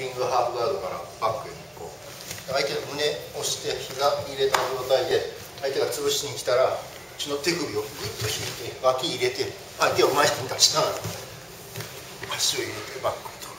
リングハーフガードからバックにこう。相手の胸押して膝入れた状態で相手が潰しに来たらうちの手首をグッと引いて脇入れて相手を前に出しながら足を入れてバックと。